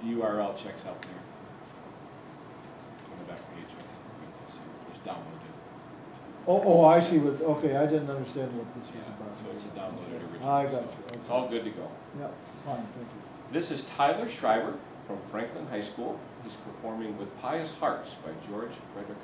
The URL checks out there. On the back page, just download it. Oh, oh, I see what, okay, I didn't understand what this was Yeah, about. so it's a downloaded original. I got so you, It's okay. all good to go. Yeah, fine, thank you. This is Tyler Schreiber from Franklin High School. He's performing with Pious Hearts by George Frederick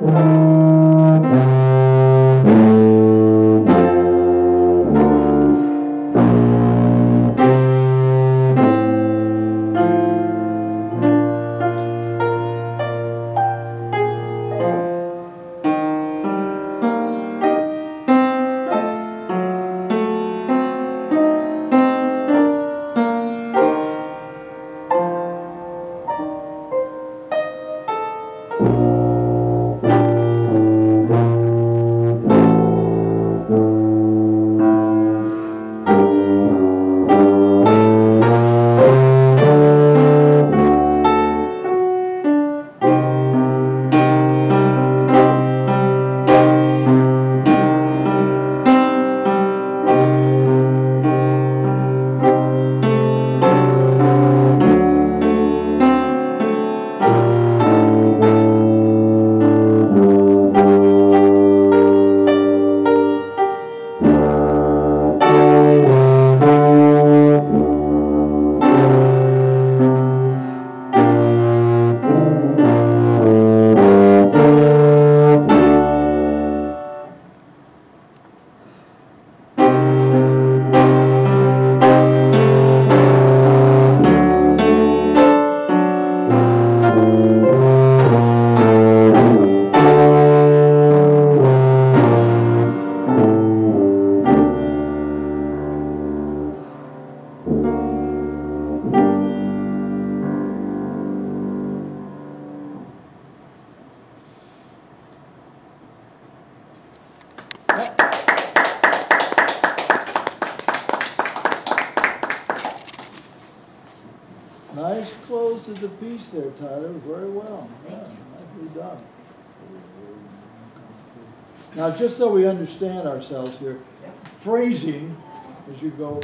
Handel. Nice to the piece there, Tyler, very well. Thank Yeah, Nicely done. Now, just so we understand ourselves here, phrasing, as you go